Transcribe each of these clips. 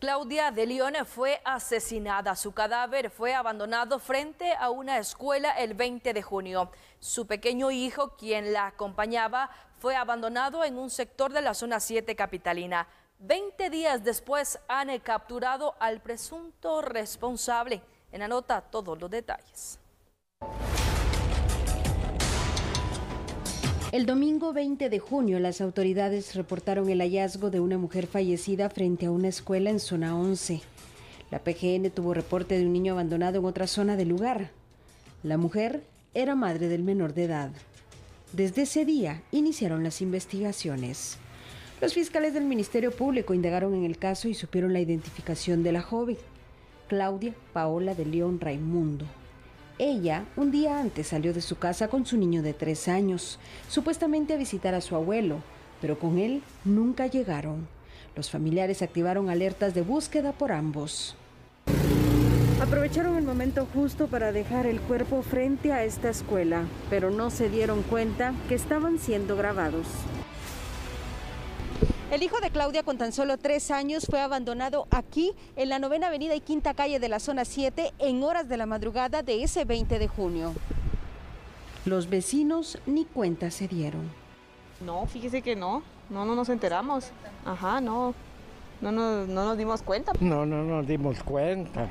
Claudia de León fue asesinada. Su cadáver fue abandonado frente a una escuela el 20 de junio. Su pequeño hijo, quien la acompañaba, fue abandonado en un sector de la zona 7 capitalina. Veinte días después han capturado al presunto responsable. En la nota todos los detalles. El domingo 20 de junio, las autoridades reportaron el hallazgo de una mujer fallecida frente a una escuela en zona 11. La PGN tuvo reporte de un niño abandonado en otra zona del lugar. La mujer era madre del menor de edad. Desde ese día iniciaron las investigaciones. Los fiscales del Ministerio Público indagaron en el caso y supieron la identificación de la joven, Claudia Paola de León Raimundo. Ella un día antes salió de su casa con su niño de tres años, supuestamente a visitar a su abuelo, pero con él nunca llegaron. Los familiares activaron alertas de búsqueda por ambos. Aprovecharon el momento justo para dejar el cuerpo frente a esta escuela, pero no se dieron cuenta que estaban siendo grabados. El hijo de Claudia, con tan solo tres años, fue abandonado aquí, en la novena avenida y quinta calle de la zona 7, en horas de la madrugada de ese 20 de junio. Los vecinos ni cuenta se dieron. No, fíjese que no, no, no nos enteramos. Ajá, no, no, no, no nos dimos cuenta. No, no nos dimos cuenta.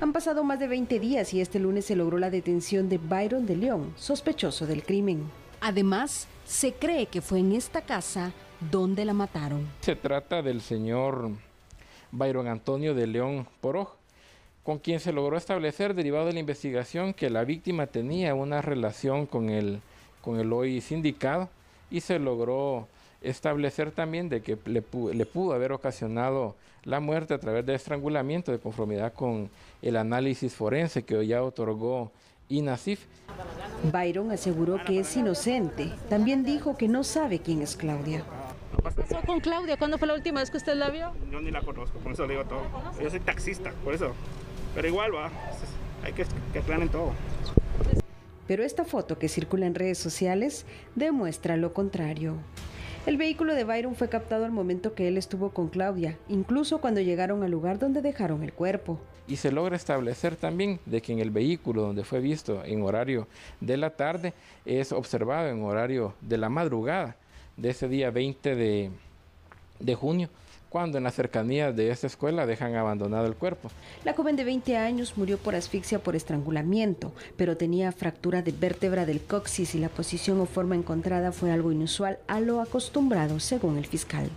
Han pasado más de 20 días y este lunes se logró la detención de Byron de León, sospechoso del crimen. Además, se cree que fue en esta casa donde la mataron. Se trata del señor Byron Antonio de León Poroj, con quien se logró establecer, derivado de la investigación, que la víctima tenía una relación con el, con el hoy sindicado y se logró establecer también de que le, le, pudo haber ocasionado la muerte a través de estrangulamiento de conformidad con el análisis forense que ya otorgó INASIF. Byron aseguró que es inocente. También dijo que no sabe quién es Claudia. ¿Qué pasó con Claudia? ¿Cuándo fue la última vez que usted la vio? Yo ni la conozco, por eso le digo todo. Yo soy taxista, por eso. Pero igual va, hay que que aclaren todo. Pero esta foto que circula en redes sociales demuestra lo contrario. El vehículo de Byron fue captado al momento que él estuvo con Claudia, incluso cuando llegaron al lugar donde dejaron el cuerpo. Y se logra establecer también de que en el vehículo donde fue visto en horario de la tarde es observado en horario de la madrugada de ese día 20 de, de junio cuando en las cercanías de esta escuela dejan abandonado el cuerpo. La joven de 20 años murió por asfixia por estrangulamiento, pero tenía fractura de vértebra del coxis y la posición o forma encontrada fue algo inusual a lo acostumbrado, según el fiscal.